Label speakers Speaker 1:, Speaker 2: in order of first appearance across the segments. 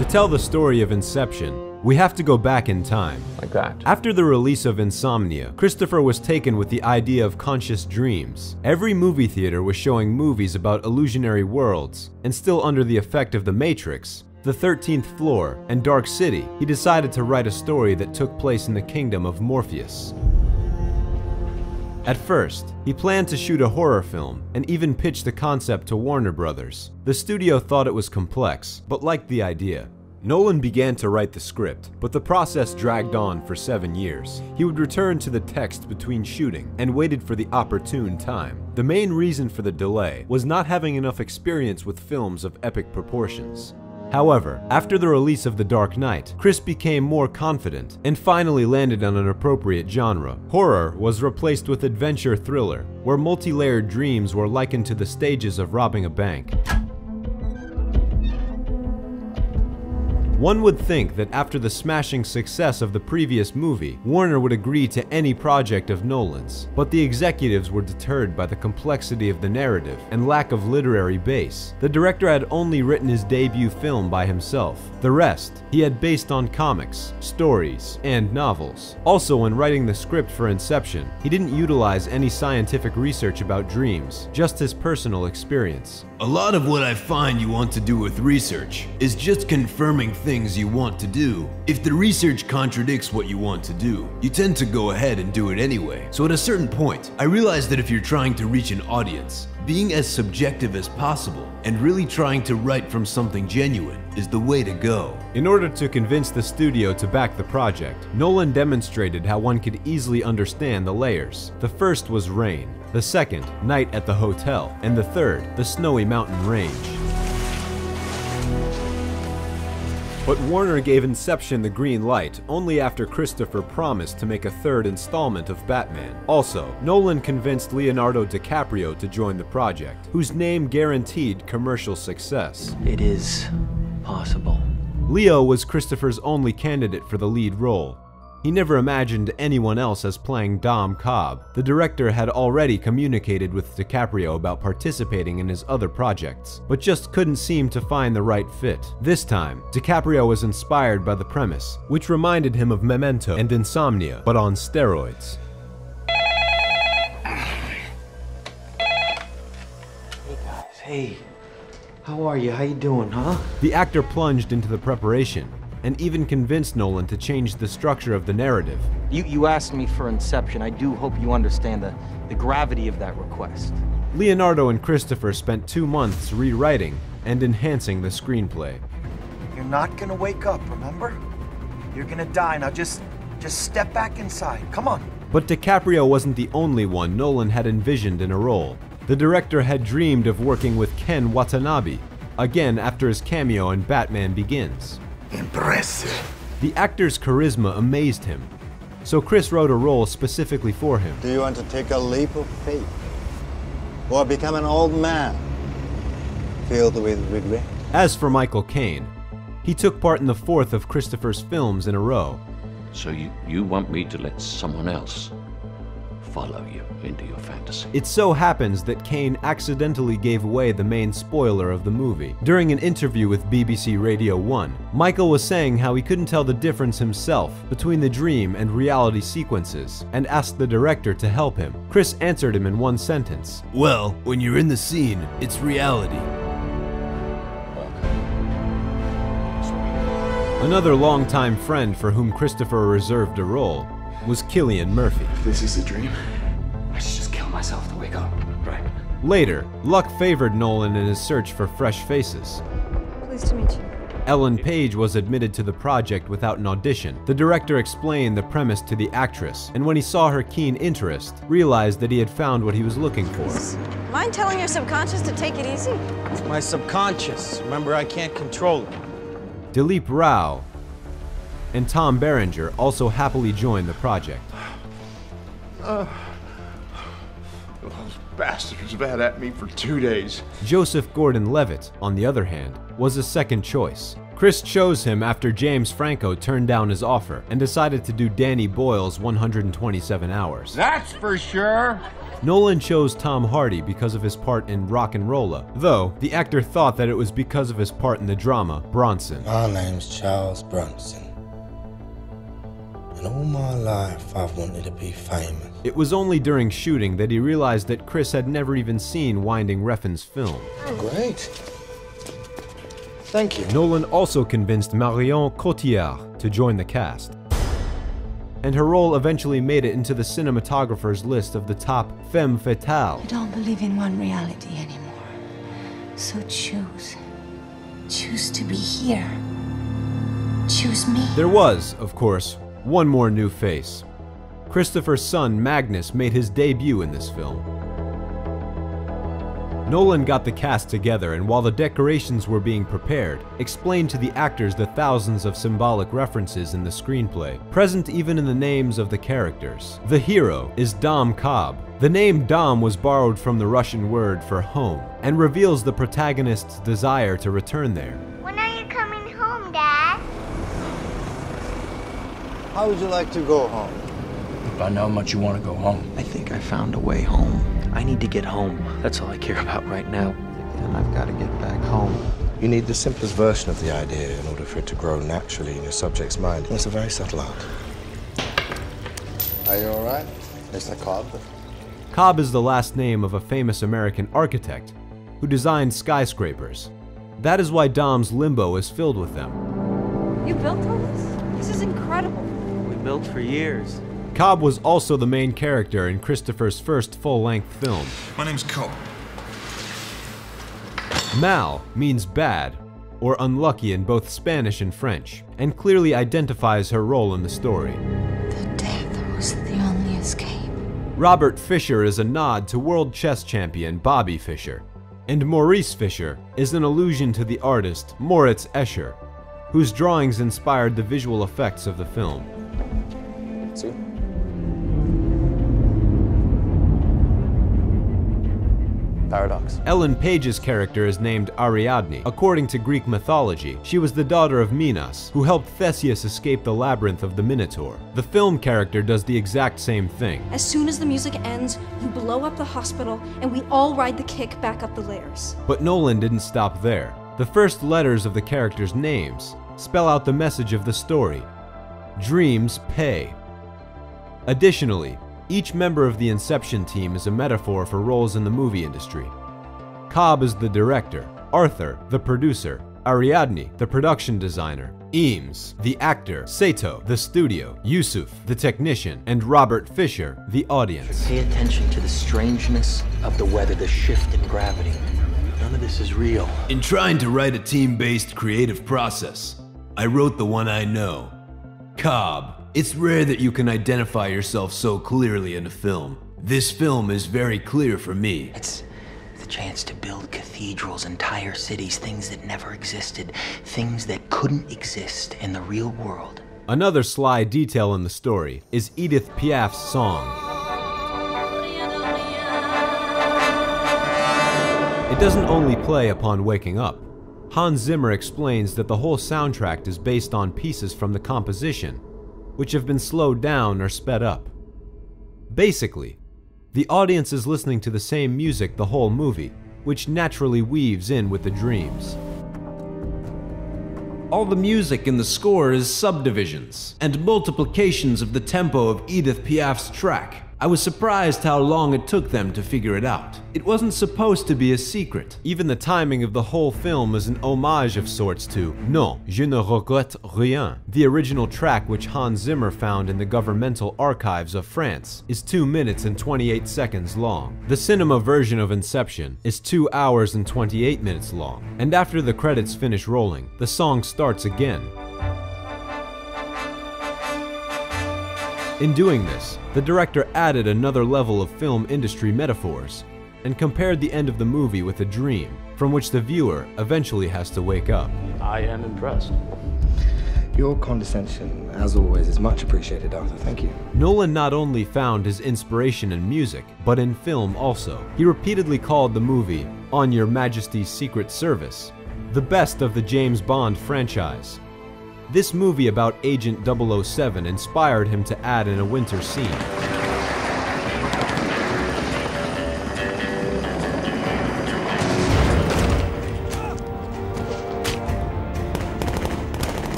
Speaker 1: To tell the story of Inception, we have to go back in time.
Speaker 2: Like that.
Speaker 1: After the release of Insomnia, Christopher was taken with the idea of conscious dreams. Every movie theater was showing movies about illusionary worlds, and still under the effect of The Matrix, The 13th Floor, and Dark City, he decided to write a story that took place in the kingdom of Morpheus. At first, he planned to shoot a horror film and even pitched the concept to Warner Brothers. The studio thought it was complex, but liked the idea. Nolan began to write the script, but the process dragged on for seven years. He would return to the text between shooting and waited for the opportune time. The main reason for the delay was not having enough experience with films of epic proportions. However, after the release of The Dark Knight, Chris became more confident and finally landed on an appropriate genre. Horror was replaced with adventure thriller, where multi-layered dreams were likened to the stages of robbing a bank. One would think that after the smashing success of the previous movie, Warner would agree to any project of Nolan's, but the executives were deterred by the complexity of the narrative and lack of literary base. The director had only written his debut film by himself. The rest, he had based on comics, stories, and novels. Also, when writing the script for Inception, he didn't utilize any scientific research about dreams, just his personal experience.
Speaker 3: A lot of what I find you want to do with research is just confirming things you want to do. If the research contradicts what you want to do, you tend to go ahead and do it anyway. So at a certain point, I realized that if you're trying to reach an audience, being as subjective as possible and really trying to write from something genuine is the way to go.
Speaker 1: In order to convince the studio to back the project, Nolan demonstrated how one could easily understand the layers. The first was rain, the second, night at the hotel, and the third, the snowy mountain range. But Warner gave Inception the green light only after Christopher promised to make a third installment of Batman. Also, Nolan convinced Leonardo DiCaprio to join the project, whose name guaranteed commercial success.
Speaker 4: It is possible.
Speaker 1: Leo was Christopher's only candidate for the lead role, he never imagined anyone else as playing Dom Cobb. The director had already communicated with DiCaprio about participating in his other projects, but just couldn't seem to find the right fit. This time, DiCaprio was inspired by the premise, which reminded him of Memento and Insomnia, but on steroids.
Speaker 4: Hey guys, hey. How are you? How you doing, huh?
Speaker 1: The actor plunged into the preparation, and even convinced Nolan to change the structure of the narrative.
Speaker 4: You, you asked me for Inception. I do hope you understand the, the gravity of that request.
Speaker 1: Leonardo and Christopher spent two months rewriting and enhancing the screenplay.
Speaker 5: You're not gonna wake up, remember? You're gonna die. Now just just step back inside. Come on.
Speaker 1: But DiCaprio wasn't the only one Nolan had envisioned in a role. The director had dreamed of working with Ken Watanabe, again after his cameo in Batman Begins.
Speaker 5: Impressive.
Speaker 1: The actor's charisma amazed him, so Chris wrote a role specifically for him.
Speaker 6: Do you want to take a leap of faith? Or become an old man filled with regret?
Speaker 1: As for Michael Caine, he took part in the fourth of Christopher's films in a row.
Speaker 7: So you, you want me to let someone else follow you into your fantasy?
Speaker 1: It so happens that Caine accidentally gave away the main spoiler of the movie. During an interview with BBC Radio 1, Michael was saying how he couldn't tell the difference himself between the dream and reality sequences, and asked the director to help him. Chris answered him in one sentence.
Speaker 3: Well, when you're in the scene, it's reality.
Speaker 1: Another longtime friend for whom Christopher reserved a role was Cillian Murphy.
Speaker 8: This is a dream. I should just kill myself to wake up. Right.
Speaker 1: Later, luck favored Nolan in his search for fresh faces.
Speaker 9: Pleased to meet you.
Speaker 1: Ellen Page was admitted to the project without an audition. The director explained the premise to the actress, and when he saw her keen interest, realized that he had found what he was looking for.
Speaker 9: Mind telling your subconscious to take it easy?
Speaker 4: It's my subconscious. Remember, I can't control it.
Speaker 1: Dileep Rao and Tom Berenger also happily joined the project.
Speaker 8: Uh, those bastards have had at me for two days.
Speaker 1: Joseph Gordon Levitt, on the other hand, was a second choice. Chris chose him after James Franco turned down his offer and decided to do Danny Boyle's 127 Hours.
Speaker 2: That's for sure.
Speaker 1: Nolan chose Tom Hardy because of his part in RocknRolla, though the actor thought that it was because of his part in the drama Bronson.
Speaker 10: My name's Charles Bronson. And all my life I've wanted to be famous.
Speaker 1: It was only during shooting that he realized that Chris had never even seen Winding Refn's film.
Speaker 10: Great. Thank you.
Speaker 1: Nolan also convinced Marion Cotillard to join the cast. And her role eventually made it into the cinematographer's list of the top femme fatale.
Speaker 11: I don't believe in one reality anymore. So choose. Choose to be here. Choose me.
Speaker 1: There was, of course, one more new face. Christopher's son Magnus made his debut in this film. Nolan got the cast together and while the decorations were being prepared, explained to the actors the thousands of symbolic references in the screenplay, present even in the names of the characters. The hero is Dom Cobb. The name Dom was borrowed from the Russian word for home, and reveals the protagonist's desire to return there.
Speaker 12: When are you coming home, Dad?
Speaker 6: How would you like to go home?
Speaker 8: If I know how much you want to go home.
Speaker 4: I think I found a way home. I need to get home. That's all I care about right now. And I've got to get back home.
Speaker 10: You need the simplest version of the idea in order for it to grow naturally in your subject's mind. And it's a very subtle art. Are you all right, Mr. Cobb?
Speaker 1: Cobb is the last name of a famous American architect who designed skyscrapers. That is why Dom's limbo is filled with them.
Speaker 9: You built all this? This is incredible.
Speaker 4: We built for years.
Speaker 1: Cobb was also the main character in Christopher's first full-length film.
Speaker 13: My name's Cobb.
Speaker 1: Mal means bad or unlucky in both Spanish and French, and clearly identifies her role in the story.
Speaker 11: The death was the only escape.
Speaker 1: Robert Fischer is a nod to world chess champion Bobby Fischer, and Maurice Fischer is an allusion to the artist Maurits Escher, whose drawings inspired the visual effects of the film.
Speaker 10: Paradox.
Speaker 1: Ellen Page's character is named Ariadne. According to Greek mythology, she was the daughter of Minos, who helped Theseus escape the labyrinth of the Minotaur. The film character does the exact same thing.
Speaker 14: As soon as the music ends, you blow up the hospital, and we all ride the kick back up the layers.
Speaker 1: But Nolan didn't stop there. The first letters of the characters' names spell out the message of the story. Dreams pay. Additionally, each member of the Inception team is a metaphor for roles in the movie industry. Cobb is the director, Arthur, the producer, Ariadne, the production designer, Eames, the actor, Sato, the studio, Yusuf, the technician, and Robert Fischer, the audience.
Speaker 4: Pay attention to the strangeness of the weather, the shift in gravity. None of this is real.
Speaker 3: In trying to write a team based creative process, I wrote the one I know Cobb. It's rare that you can identify yourself so clearly in a film. This film is very clear for me.
Speaker 4: It's the chance to build cathedrals, entire cities, things that never existed, things that couldn't exist in the real world.
Speaker 1: Another sly detail in the story is Edith Piaf's song. It doesn't only play upon waking up. Hans Zimmer explains that the whole soundtrack is based on pieces from the composition, which have been slowed down or sped up. Basically, the audience is listening to the same music the whole movie, which naturally weaves in with the dreams.
Speaker 3: All the music in the score is subdivisions and multiplications of the tempo of Edith Piaf's track. I was surprised how long it took them to figure it out. It wasn't supposed to be a secret.
Speaker 1: Even the timing of the whole film is an homage of sorts to Non, je ne regrette rien. The original track which Hans Zimmer found in the governmental archives of France is 2 minutes and 28 seconds long. The cinema version of Inception is 2 hours and 28 minutes long. And after the credits finish rolling, the song starts again. In doing this, the director added another level of film industry metaphors and compared the end of the movie with a dream from which the viewer eventually has to wake up.
Speaker 8: I am impressed.
Speaker 10: Your condescension, as always, is much appreciated, Arthur. Thank you.
Speaker 1: Nolan not only found his inspiration in music, but in film also. He repeatedly called the movie On Her Majesty's Secret Service, the best of the James Bond franchise. This movie about Agent 007 inspired him to add in a winter scene.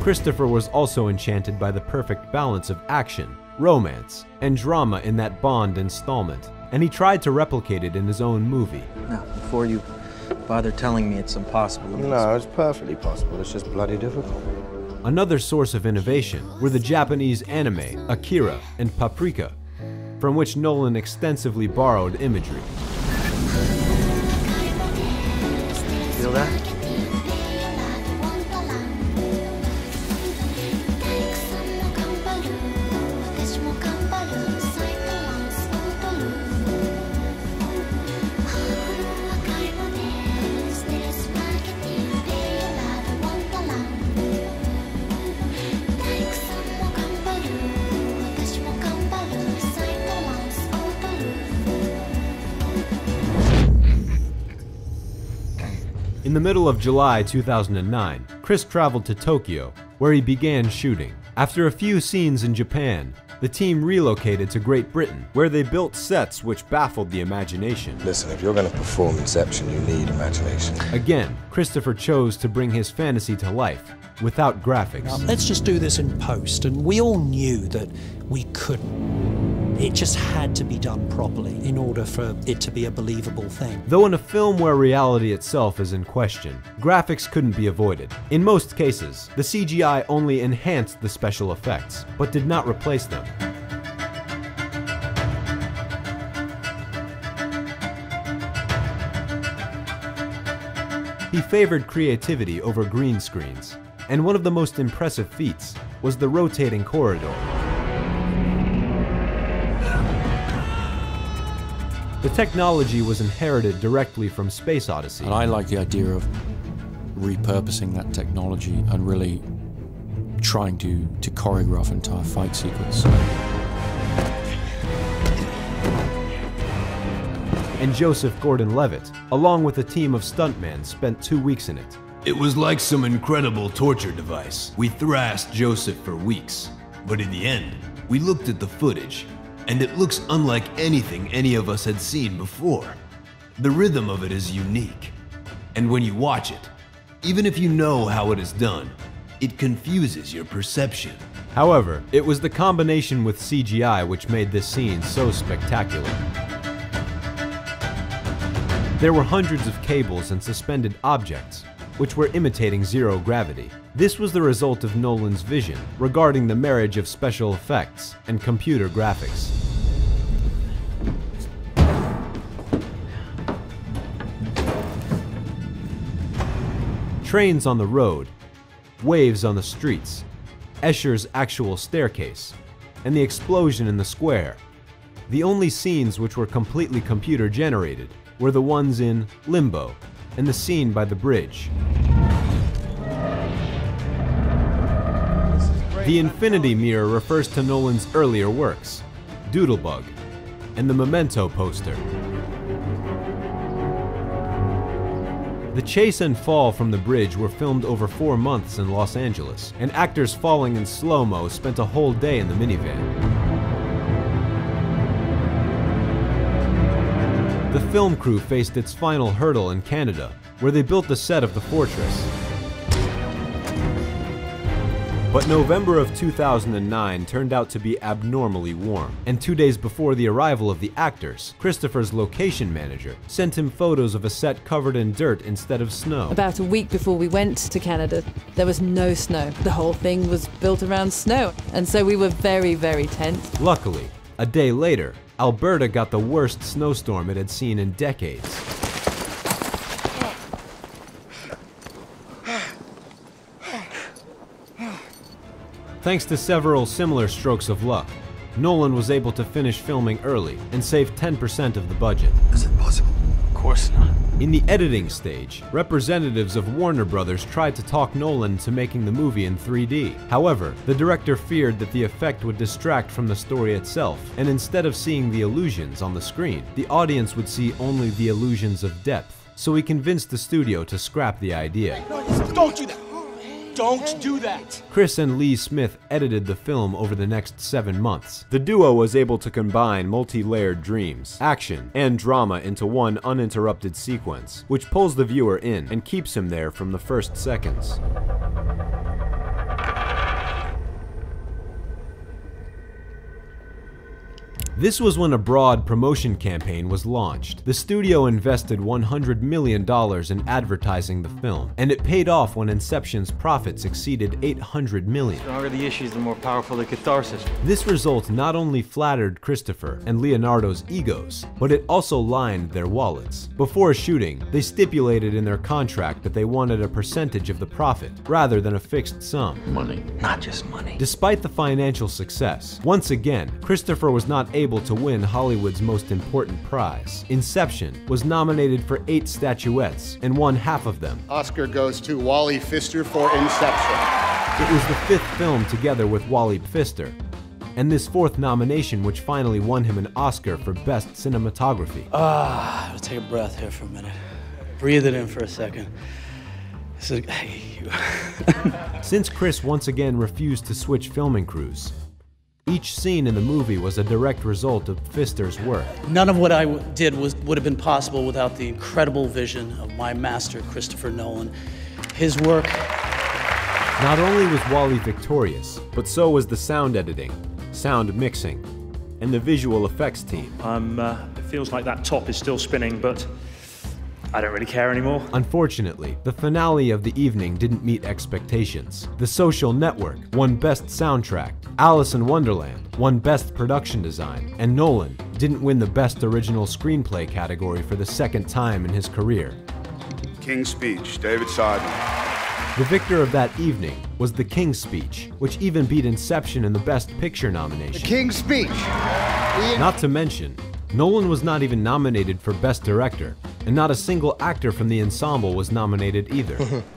Speaker 1: Christopher was also enchanted by the perfect balance of action, romance, and drama in that Bond installment, and he tried to replicate it in his own movie.
Speaker 2: Now, before you bother telling me it's impossible.
Speaker 10: No, it's perfectly possible. It's just bloody difficult.
Speaker 1: Another source of innovation were the Japanese anime Akira and Paprika, from which Nolan extensively borrowed imagery.
Speaker 2: Feel that?
Speaker 1: The middle of July 2009, Chris traveled to Tokyo, where he began shooting. After a few scenes in Japan, the team relocated to Great Britain, where they built sets which baffled the imagination.
Speaker 10: Listen, if you're going to perform Inception, you need imagination.
Speaker 1: Again, Christopher chose to bring his fantasy to life without graphics.
Speaker 13: Um, let's just do this in post, and we all knew that we couldn't. It just had to be done properly in order for it to be a believable thing.
Speaker 1: Though in a film where reality itself is in question, graphics couldn't be avoided. In most cases, the CGI only enhanced the special effects, but did not replace them. He favored creativity over green screens, and one of the most impressive feats was the rotating corridor. The technology was inherited directly from Space Odyssey.
Speaker 15: And I like the idea of repurposing that technology and really trying to, to choreograph an entire fight sequence.
Speaker 1: And Joseph Gordon Levitt, along with a team of stuntmen, spent two weeks in it.
Speaker 3: It was like some incredible torture device. We thrashed Joseph for weeks, but in the end, we looked at the footage and it looks unlike anything any of us had seen before. The rhythm of it is unique, and when you watch it, even if you know how it is done, it confuses your perception.
Speaker 1: However, it was the combination with CGI which made this scene so spectacular. There were hundreds of cables and suspended objects, which were imitating zero gravity. This was the result of Nolan's vision regarding the marriage of special effects and computer graphics. Trains on the road, waves on the streets, Escher's actual staircase, and the explosion in the square. The only scenes which were completely computer generated were the ones in Limbo and the scene by the bridge. The Infinity Mirror refers to Nolan's earlier works, Doodlebug, and the Memento poster. The chase and fall from the bridge were filmed over four months in Los Angeles, and actors falling in slow-mo spent a whole day in the minivan. The film crew faced its final hurdle in Canada, where they built the set of the fortress. But November of 2009 turned out to be abnormally warm, and two days before the arrival of the actors, Christopher's location manager sent him photos of a set covered in dirt instead of snow.
Speaker 16: About a week before we went to Canada, there was no snow. The whole thing was built around snow, and so we were very, very tense.
Speaker 1: Luckily, a day later, Alberta got the worst snowstorm it had seen in decades. Thanks to several similar strokes of luck, Nolan was able to finish filming early and save 10% of the budget.
Speaker 5: Is it possible?
Speaker 2: Of course not.
Speaker 1: In the editing stage, representatives of Warner Brothers tried to talk Nolan into making the movie in 3D. However, the director feared that the effect would distract from the story itself, and instead of seeing the illusions on the screen, the audience would see only the illusions of depth. so he convinced the studio to scrap the idea.
Speaker 8: Don't do that. Don't do that.
Speaker 1: Chris and Lee Smith edited the film over the next seven months. The duo was able to combine multi-layered dreams, action, and drama into one uninterrupted sequence, which pulls the viewer in and keeps him there from the first seconds. This was when a broad promotion campaign was launched. The studio invested $100 million in advertising the film, and it paid off when Inception's profits exceeded 800 million.
Speaker 2: The stronger the issues, the more powerful the catharsis.
Speaker 1: This result not only flattered Christopher and Leonardo's egos, but it also lined their wallets. Before shooting, they stipulated in their contract that they wanted a percentage of the profit, rather than a fixed sum.
Speaker 7: Money.
Speaker 4: Not just money.
Speaker 1: Despite the financial success, once again, Christopher was not able to win Hollywood's most important prize. Inception was nominated for eight statuettes and won half of them.
Speaker 17: Oscar goes to Wally Pfister for Inception.
Speaker 1: It was the fifth film together with Wally Pfister, and this fourth nomination which finally won him an Oscar for Best Cinematography.
Speaker 18: Ah, I'll take a breath here for a minute. Breathe it in for a second. This is,
Speaker 1: Since Chris once again refused to switch filming crews, each scene in the movie was a direct result of Pfister's work.
Speaker 18: None of what I did was would have been possible without the incredible vision of my master, Christopher Nolan. His work.
Speaker 1: Not only was Wally victorious, but so was the sound editing, sound mixing, and the visual effects team.
Speaker 19: Um, uh, it feels like that top is still spinning, but I don't really care anymore.
Speaker 1: Unfortunately, the finale of the evening didn't meet expectations. The Social Network won Best Soundtrack, Alice in Wonderland won Best Production Design, and Nolan didn't win the Best Original Screenplay category for the second time in his career.
Speaker 17: King's Speech, David Seidler.
Speaker 1: The victor of that evening was The King's Speech, which even beat Inception in the Best Picture nomination.
Speaker 17: The King's Speech.
Speaker 1: Not to mention, Nolan was not even nominated for Best Director, and not a single actor from the ensemble was nominated either.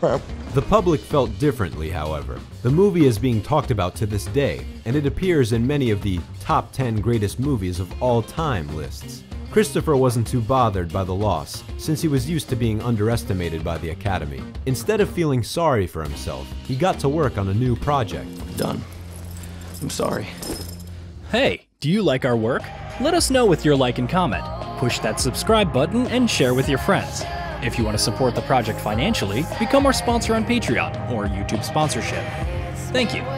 Speaker 1: The public felt differently, however. The movie is being talked about to this day, and it appears in many of the top 10 greatest movies of all time lists. Christopher wasn't too bothered by the loss, since he was used to being underestimated by the Academy. Instead of feeling sorry for himself, he got to work on a new project.
Speaker 20: Done. I'm sorry.
Speaker 21: Hey, do you like our work? Let us know with your like and comment. Push that subscribe button and share with your friends. If you want to support the project financially, become our sponsor on Patreon or YouTube sponsorship. Thank you.